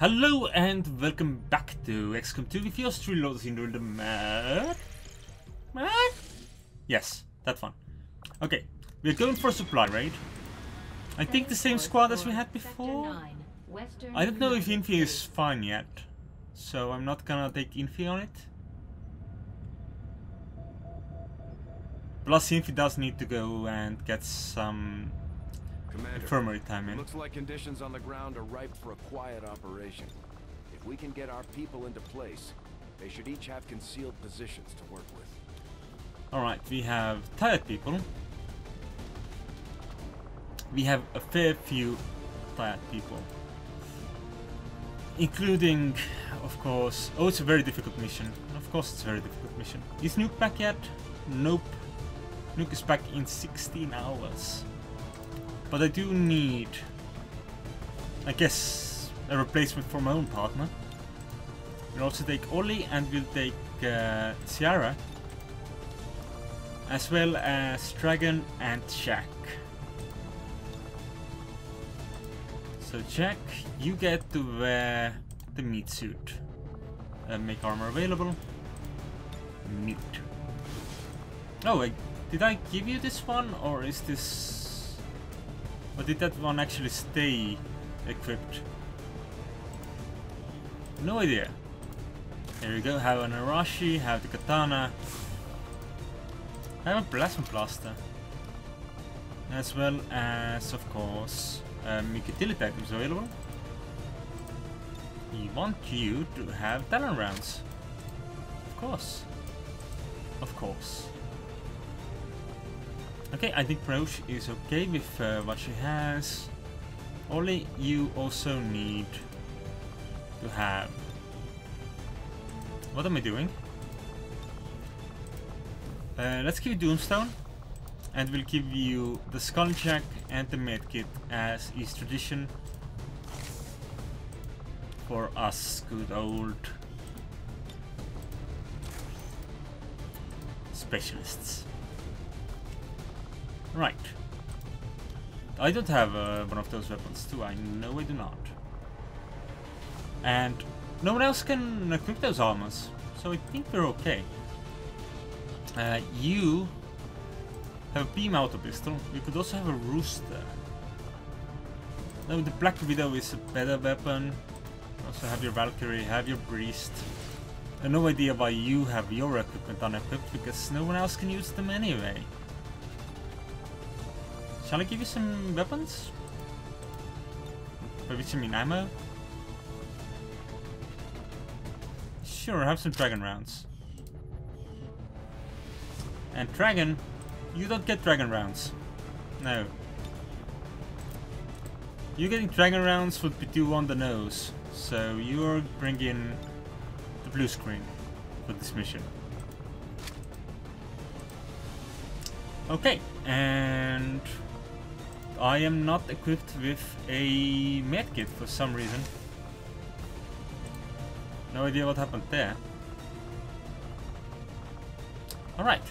Hello and welcome back to XCOM 2 with yours truly Lotus in the map. Map? Yes, that one. Okay, we're going for a supply raid. I think the same squad as we had before. I don't know if Infi is fine yet, so I'm not gonna take Infi on it. Plus Infi does need to go and get some Commander, infirmary time in. looks like conditions on the ground are ripe for a quiet operation. If we can get our people into place, they should each have concealed positions to work with. Alright, we have tired people. We have a fair few tired people. Including, of course... Oh, it's a very difficult mission. Of course it's a very difficult mission. Is Nuke back yet? Nope. Nuke is back in 16 hours. But I do need... I guess a replacement for my own partner. We'll also take Ollie and we'll take uh, Ciara as well as Dragon and Jack. So Jack, you get to wear the meat suit. Uh, make armor available. Meat. Oh wait, did I give you this one or is this... Or did that one actually stay equipped? No idea. Here we go, have an Arashi, have the katana, I have a plasma blaster. As well as, of course, um, utility items available. We want you to have Talon Rounds. Of course. Of course. Okay, I think Roche is okay with uh, what she has. Only you also need to have... What am I doing? Uh, let's give you Doomstone. And we'll give you the Skulljack and the Medkit as is tradition for us good old specialists. Right. I don't have uh, one of those weapons too, I know I do not. And no one else can equip those armors, so I think we're okay. Uh, you have a beam auto pistol. You could also have a rooster. No, the Black Widow is a better weapon. Also have your Valkyrie, have your Priest. I have no idea why you have your equipment unequipped because no one else can use them anyway. Shall I give you some weapons? Maybe some ammo? Sure, have some dragon rounds. And dragon, you don't get dragon rounds. No. You getting dragon rounds would be too on the nose. So you're bringing the blue screen for this mission. Okay, and I am not equipped with a medkit for some reason. No idea what happened there. Alright.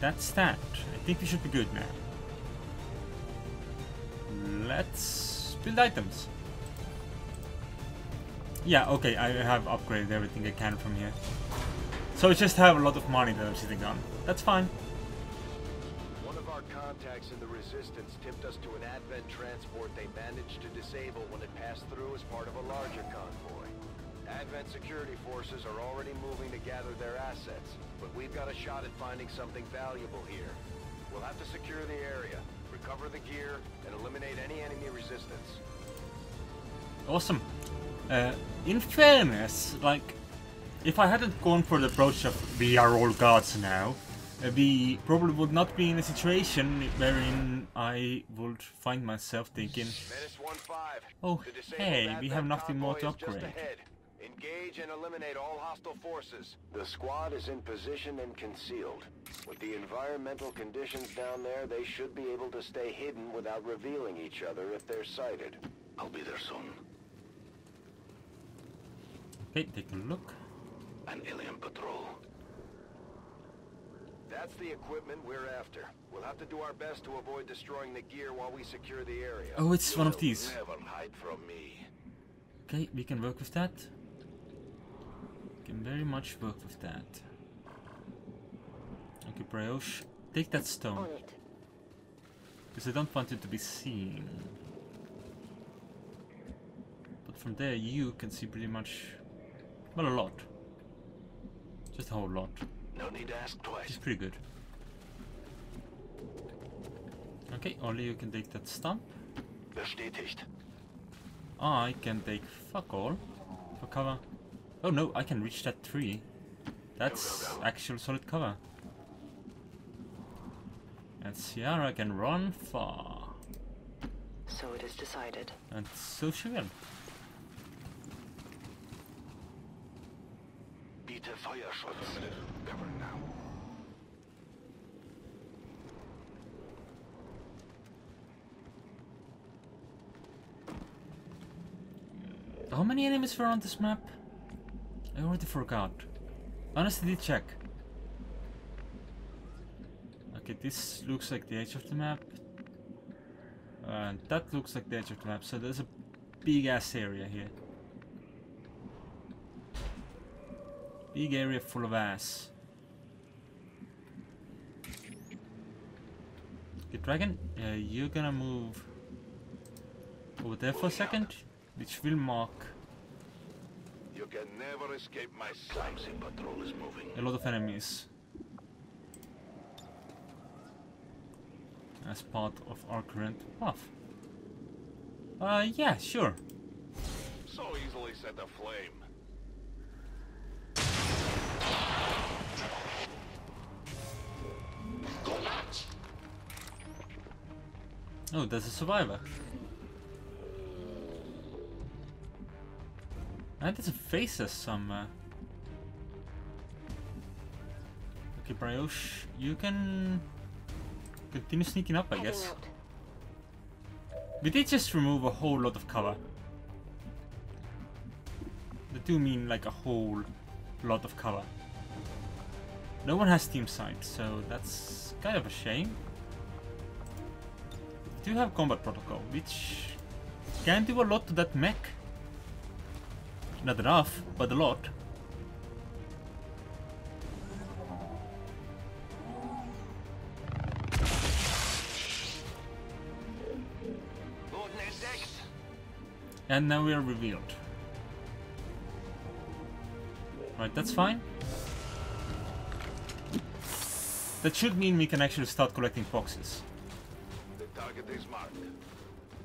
That's that. I think we should be good now. Let's build items. Yeah, okay, I have upgraded everything I can from here. So I just have a lot of money that I'm sitting on. That's fine. Contacts in the Resistance tipped us to an Advent transport they managed to disable when it passed through as part of a larger convoy. Advent security forces are already moving to gather their assets, but we've got a shot at finding something valuable here. We'll have to secure the area, recover the gear, and eliminate any enemy resistance. Awesome. Uh, in fairness, like, if I hadn't gone for the approach of we are all gods now, uh, we probably would not be in a situation wherein I would find myself thinking, Menace 1-5. oh hey, we have nothing more to upgrade. Engage and eliminate all hostile forces. The squad is in position and concealed. With the environmental conditions down there, they should be able to stay hidden without revealing each other if they're sighted. I'll be there soon. Okay, take a look. An alien patrol. That's the equipment we're after. We'll have to do our best to avoid destroying the gear while we secure the area. Oh, it's one of these. Never hide from me. Okay, we can work with that. We Can very much work with that. Okay, Brioche, take that stone. On it. Because I don't want it to be seen. But from there you can see pretty much... Well, a lot. Just a whole lot. No need to ask twice. is pretty good. Okay, only you can take that stump. Bestätigt. I can take fuck all for cover. Oh no, I can reach that tree. That's Go, go, go. actual solid cover. And Ciara can run far. So it is decided. And so she will. Now. How many enemies were on this map? I already forgot. Honestly, did check. Okay, this looks like the edge of the map. And that looks like the edge of the map, so there's a big ass area here. Big area full of ass. Okay, Dragon, uh, you're gonna move over there for a second, which will mark You can never escape my sight. patrol is moving. a lot of enemies as part of our current path. Uh, yeah, sure. So easily set aflame. Oh, there's a survivor. And there's a faces somewhere. Okay, Brioche, you can continue sneaking up, I guess. We did just remove a whole lot of cover. I do mean like a whole lot of cover. No one has team sight, so that's kind of a shame. Do have combat protocol, which can do a lot to that mech. Not enough, but a lot. And now we are revealed. Right, that's fine. That should mean we can actually start collecting boxes.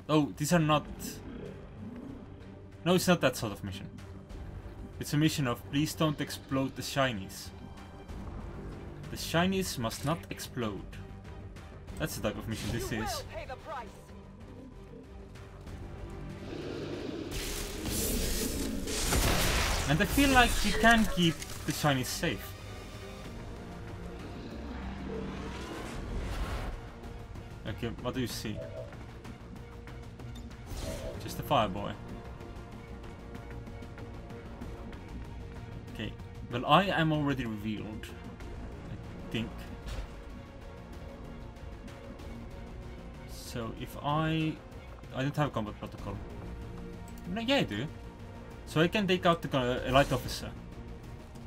Oh, these are not... No, it's not that sort of mission. It's a mission of please don't explode the shinies. The shinies must not explode. That's the type of mission this you is. will pay the price. And I feel like we can keep the shinies safe. Okay, what do you see? Just a fireboy. Okay, well I am already revealed. I think. So if I... I don't have combat protocol. No, yeah I do. So I can take out the uh, a light officer.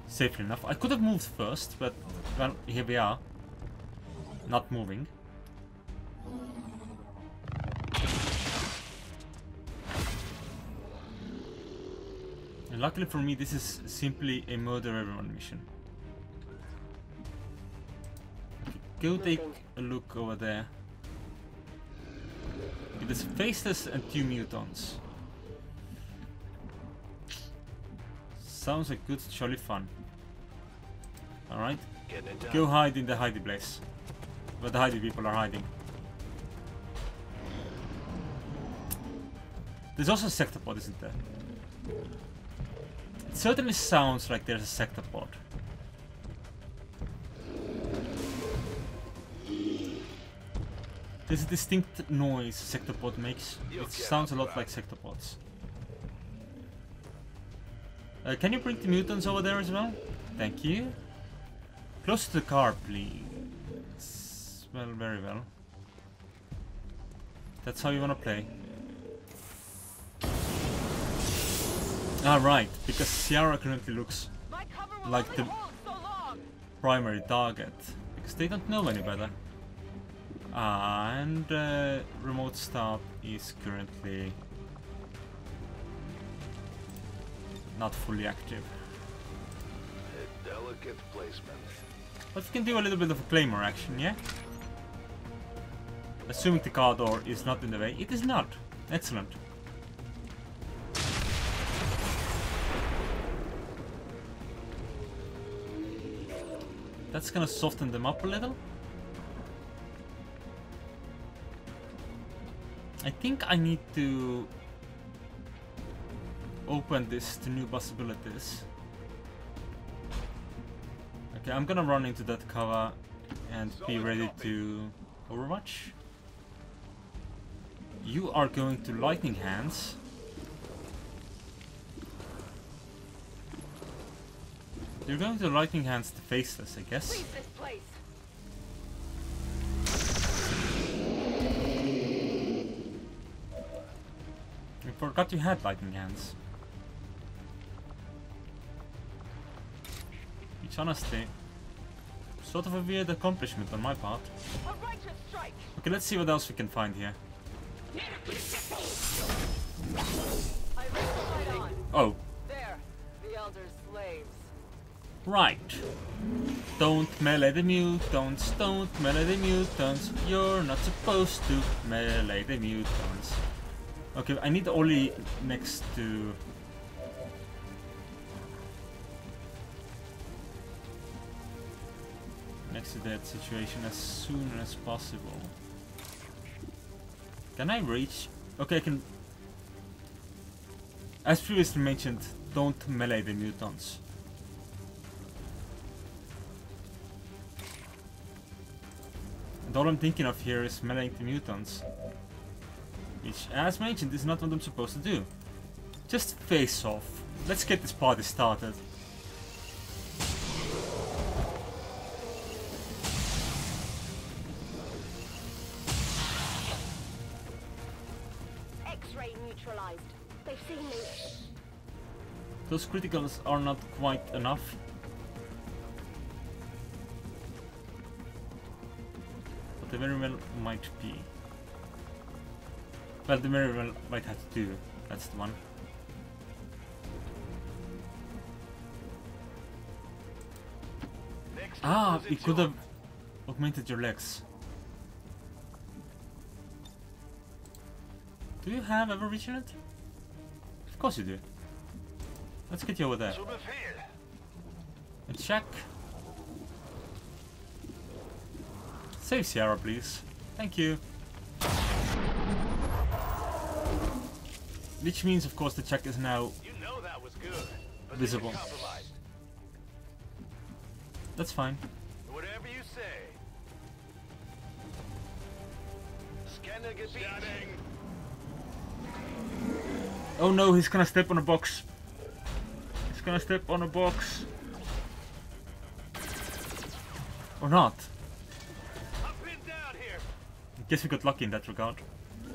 Safely enough. I could have moved first, but well, here we are. Not moving. Luckily for me, this is simply a murder everyone mission. Okay, go take a look over there. Okay, there's faceless and two mutons. Sounds like good, jolly fun. Alright, Getting it done. go hide in the hidey place. Where the hidey people are hiding. There's also a Sectopod, isn't there? It certainly sounds like there's a sector pod. There's a distinct noise Sectopod makes. It sounds a lot like Sectopods. Uh, can you bring the mutons over there as well? Thank you. Close to the car, please. Well, very well. That's how you wanna play. Ah, right, because Sierra currently looks My cover will Like the- hold so long. primary target. Because they don't know any better. And uh, remote start is currently not fully active. A delicate placement. But we can do a little bit of a claymore action, yeah? Assuming the car door is not in the way. It is not. Excellent. That's gonna soften them up a little. I think I need to open this to new possibilities. Okay, I'm gonna run into that cover and be ready to Overwatch. You are going to Lightning Hands. You're going to Lightning Hands the Faceless, I guess. This. I forgot you had Lightning Hands. Which honestly, sort of a weird accomplishment on my part. A righteous strike. Okay, let's see what else we can find here. I on. Oh, There. The Elder's slaves. Right. Don't melee the mutons, don't melee the mutons. You're not supposed to melee the mutons. Okay, I need Ollie next to... Next to that situation as soon as possible. Can I reach? Okay, I can... As previously mentioned, don't melee the mutons. And all I'm thinking of here is meleeing the mutons. Which, as mentioned, is not what I'm supposed to do. Just face off. Let's get this party started. X-ray neutralized. They've seen me. Those criticals are not quite enough. They very well might be. Well, they very well might have to do. That's the one. Next Ah, position. it could have augmented your legs. Do you have Ever Vigilant? Of course you do. Let's get you over there. And check. Save Sierra, please. Thank you. Which means, of course, the check is now. You know that was good. Visible. That's fine. Whatever you say. Scanner gebiet. Scanning. Oh no, he's gonna step on a box. He's gonna step on a box. Or not. Guess we got lucky in that regard.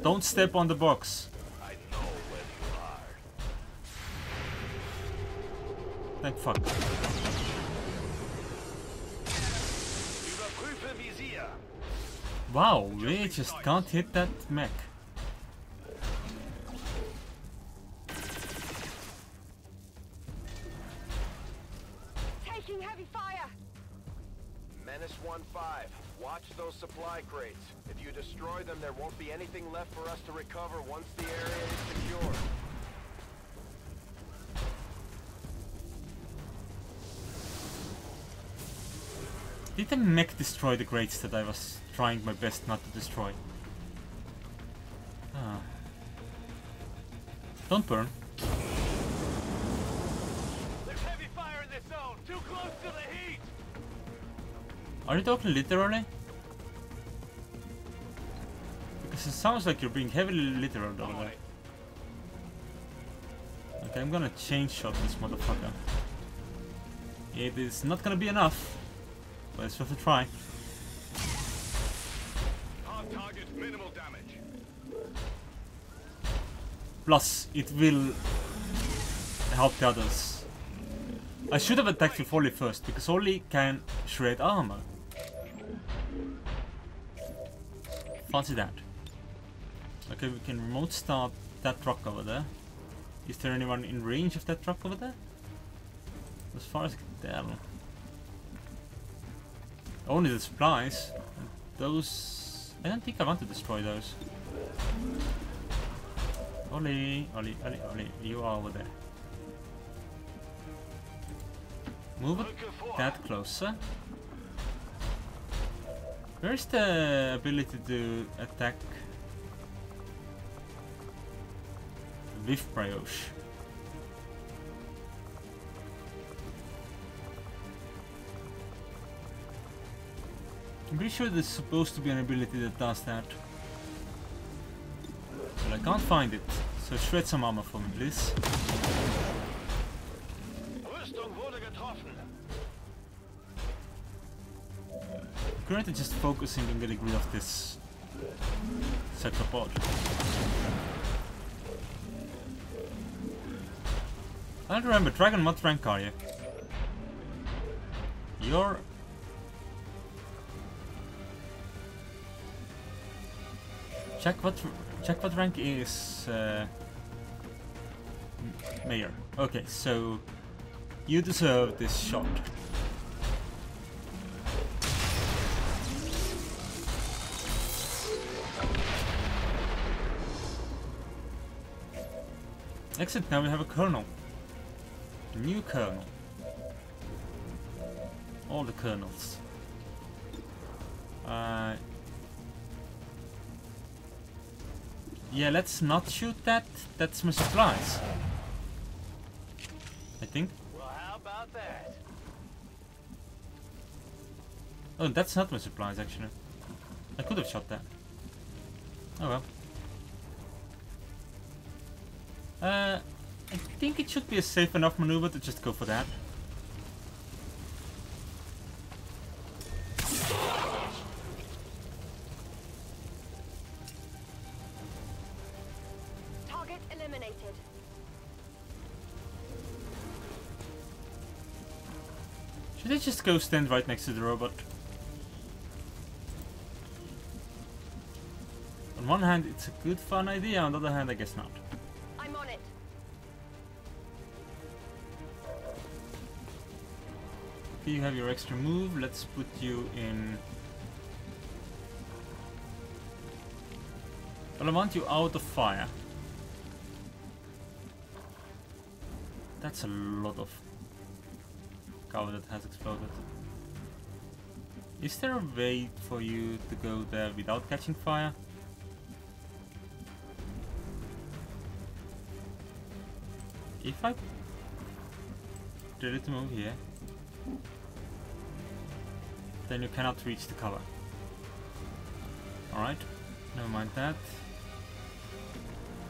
Don't step on the box. Thank fuck. Wow, we just can't hit that mech. There won't be anything left for us to recover once the area is secure. Did the mech destroy the crates that I was trying my best not to destroy? Ah. Don't burn. There's heavy fire in this zone. Too close to the heat. Are you talking literally? It sounds like you're being heavily literal though. there. Okay, I'm gonna chain shot this motherfucker. It is not gonna be enough, but it's worth a try. On target, minimal damage. Plus, it will help the others. I should have attacked with Ollie first, because Ollie can shred armor. Fancy that. Okay, we can remote start that truck over there. Is there anyone in range of that truck over there? As far as I can tell. Only the supplies. Those... I don't think I want to destroy those. Ollie, Ollie, Ollie, Ollie, you are over there. Move that closer. Where's the ability to attack with Brioche? I'm pretty sure there's supposed to be an ability that does that. But I can't find it. So shred some armor for me, please. Rüstung wurde getroffen. Currently just focusing on getting rid of this Sectopod. I don't remember, Dragon, what rank are you? You're... Check what check what rank is uh, Mayor. Okay, so you deserve this shot. Exit, now we have a colonel. New colonel. All the colonels. Uh, yeah, let's not shoot that. That's my supplies. I think. Well, how about that? Oh, that's not my supplies actually. I could have shot that. Oh well. Uh, I think it should be a safe enough maneuver to just go for that. Target eliminated. Should I just go stand right next to the robot? On one hand, it's a good fun idea, on the other hand, I guess not. You have your extra move, let's put you in... Well, I want you out of fire. That's a lot of cover that has exploded. Is there a way for you to go there without catching fire? If I did it move here, then you cannot reach the cover. Alright, never mind that.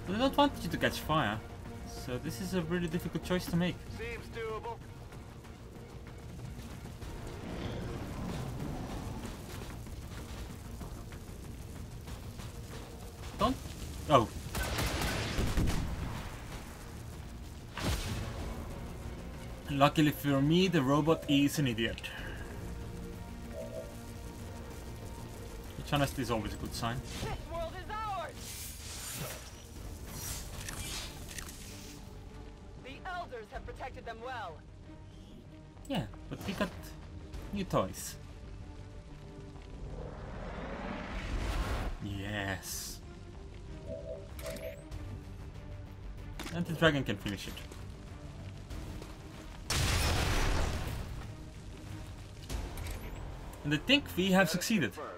But I don't want you to catch fire, so this is a really difficult choice to make. Seems doable. Don't. Oh. Luckily for me, the robot is an idiot. Which honestly is always a good sign. This world is ours. The elders have protected them well. Yeah, but we got new toys. Yes. And the dragon can finish it. And I think we have succeeded. Confirmed.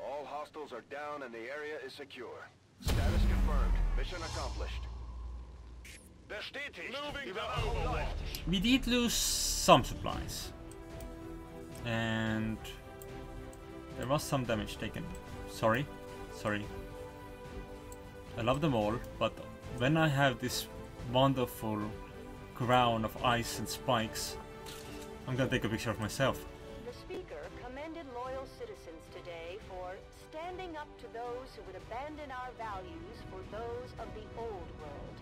All hostiles are down and the area is secure. Status confirmed. Mission accomplished. Bestätigt. Moving to We did lose some supplies. And there was some damage taken. Sorry. Sorry. I love them all, but when I have this wonderful crown of ice and spikes, I'm gonna take a picture of myself. The speaker commended loyal citizens today for standing up to those who would abandon our values for those of the old world.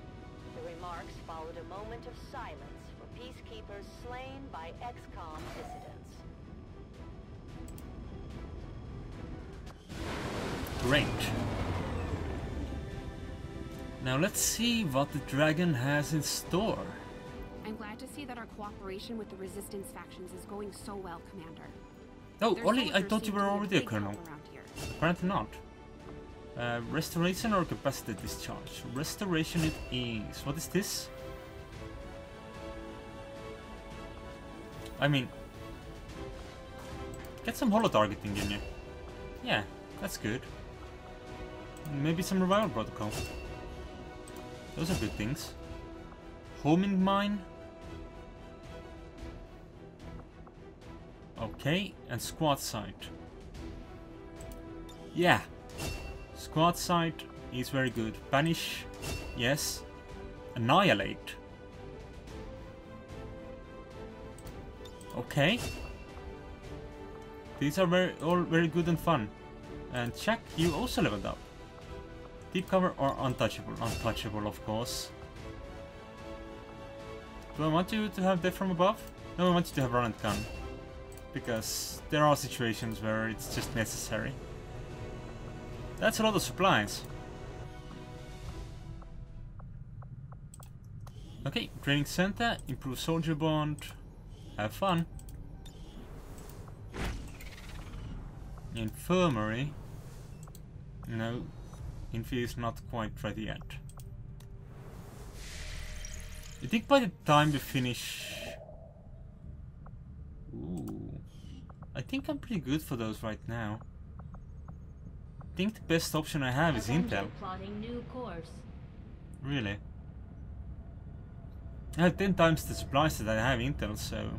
The remarks followed a moment of silence for peacekeepers slain by XCOM dissidents. Great. Now let's see what the dragon has in store. I'm glad to see that our cooperation with the resistance factions is going so well, Commander. Oh, Ollie, I thought you were already a colonel. Apparently not. Uh, restoration or capacitor discharge? Restoration it is. What is this? I mean, get some holo targeting in you. Yeah, that's good. Maybe some revival protocol. Those are good things. Homing mine. Okay, and squad sight. Yeah. Squad sight is very good. Banish, yes. Annihilate. Okay. These are very all very good and fun. And check, you also leveled up. Deep cover or untouchable? Untouchable, of course. Do I want you to have death from above? No, I want you to have run and gun. Because there are situations where it's just necessary. That's a lot of supplies. Okay, training center, improve soldier bond, have fun. Infirmary. No, Infi is not quite ready yet. I think by the time we finish... I think I'm pretty good for those right now. I think the best option I have is Intel. plotting new course. Really? I have 10 times the supplies that I have Intel, so...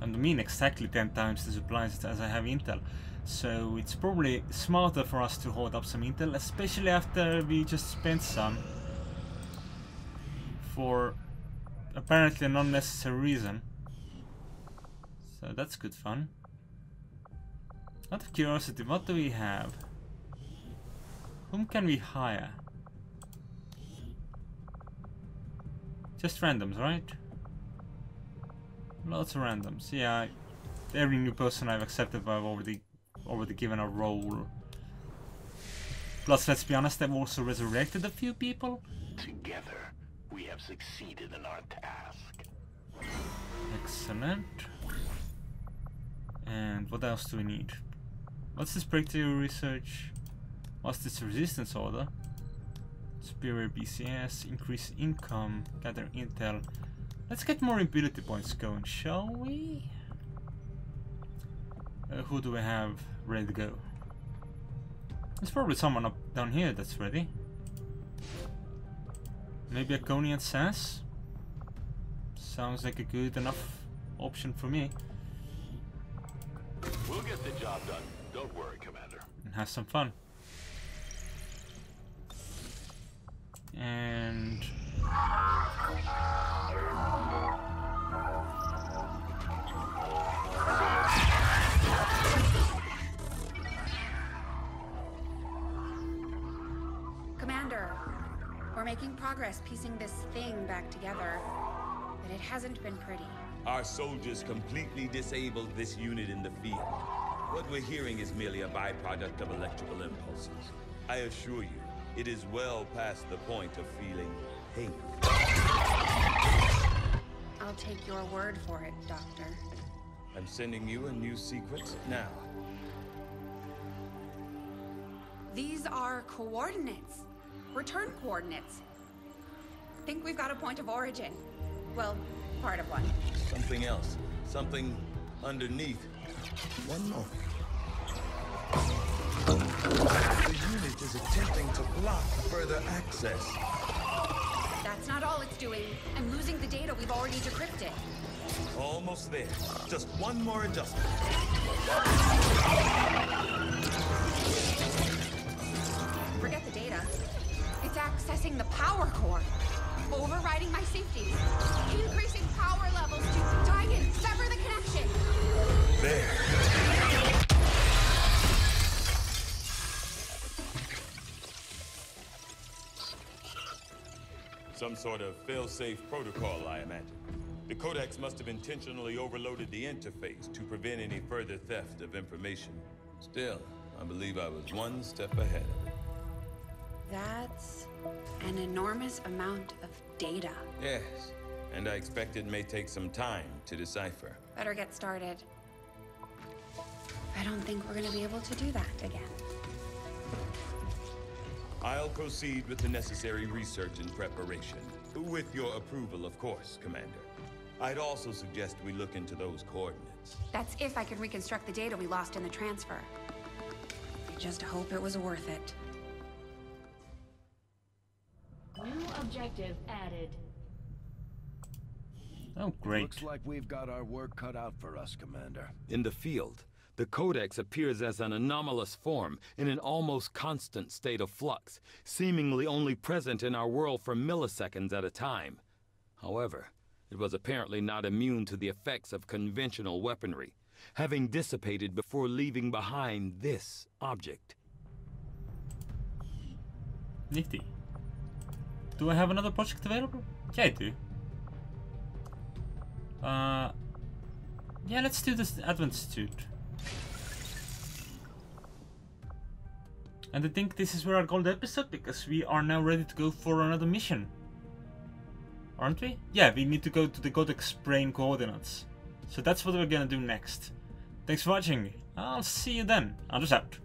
I mean exactly 10 times the supplies as I have Intel. So it's probably smarter for us to hold up some Intel, especially after we just spent some. For apparently an unnecessary reason. So that's good fun. Out of curiosity, what do we have? Whom can we hire? Just randoms, right? Lots of randoms. Yeah, I- every new person I've accepted, I've already already given a role. Plus, let's be honest, I've also resurrected a few people. Together, we have succeeded in our task. Excellent. And what else do we need? What's this breakthrough research? What's this resistance order? Superior BCS, increase income, gather intel. Let's get more ability points going, shall we? Uh, who do we have ready to go? There's probably someone up down here that's ready. Maybe a Coney and Sass? Sounds like a good enough option for me. We'll get the job done. Don't worry, Commander. and have some fun. And Commander, we're making progress piecing this thing back together, but it hasn't been pretty. Our soldiers completely disabled this unit in the field. What we're hearing is merely a byproduct of electrical impulses. I assure you, it is well past the point of feeling pain. I'll take your word for it, Doctor. I'm sending you a new sequence now. These are coordinates. Return coordinates. Think we've got a point of origin. Well, part of one. Something else. Something underneath. One more. The unit is attempting to block further access. That's not all it's doing. I'm losing the data we've already decrypted. Almost there. Just one more adjustment. Forget the data. It's accessing the power core. Overriding my safety. Increasing power levels to Some sort of fail-safe protocol, I imagine. The Codex must have intentionally overloaded the interface to prevent any further theft of information. Still, I believe I was one step ahead of it. That's an enormous amount of data. Yes, and I expect it may take some time to decipher. Better get started. I don't think we're gonna be able to do that again. I'll proceed with the necessary research and preparation. With your approval, of course, Commander. I'd also suggest we look into those coordinates. That's if I can reconstruct the data we lost in the transfer. I just hope it was worth it. New objective added. Oh, great. Looks like we've got our work cut out for us, Commander. In the field, the Codex appears as an anomalous form in an almost constant state of flux, seemingly only present in our world for milliseconds at a time. However, it was apparently not immune to the effects of conventional weaponry, having dissipated before leaving behind this object. Nifty. Do I have another project available? Yeah, I do. Uh, yeah, let's do this Advent Institute. And I think this is where I'll call the episode because we are now ready to go for another mission. Aren't we? Yeah, we need to go to the Codex Brain coordinates. So that's what we're gonna do next. Thanks for watching. I'll see you then. Andres out.